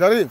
Karim.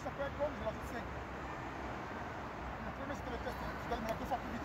ça peut être comme je la fais 5. Le premier, c'était le test. Je dois me la deux fois plus vite.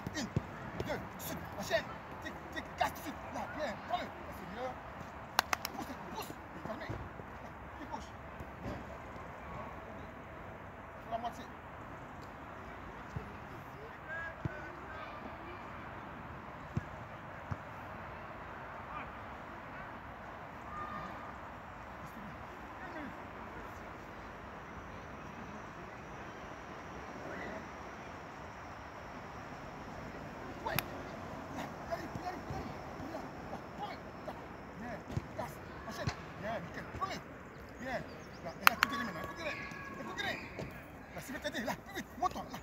Boleh? Ya. Aku kena mana? Aku kena. Aku kena. Lah, sebab tadi lah. Motor lah.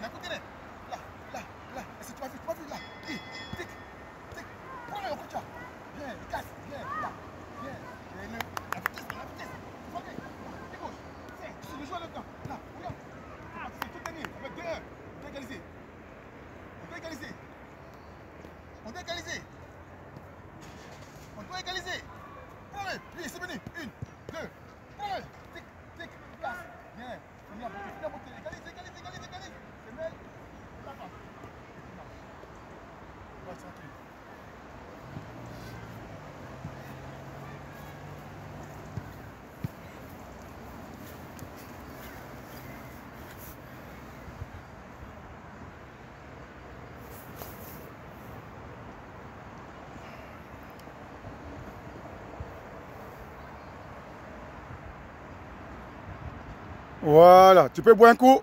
maintenant, continue. Là, là, là. Est-ce que tu m'as vu Tu m'as vu là Tic, tic, tic. Prends-le, coach. Viens, casse, viens, là, viens. Et le, la vitesse, la vitesse. Ok, et gauche. Tiens, tu le joues là-dedans. Là, regarde. Ah, tu sais, tout gagné. Avec deux heures. On peut égaliser. On peut égaliser. On peut égaliser. On doit égaliser. Prends-le. Lui, c'est venu. Une. Voilà. Tu peux boire un coup